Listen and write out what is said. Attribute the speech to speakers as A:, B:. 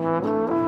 A: Música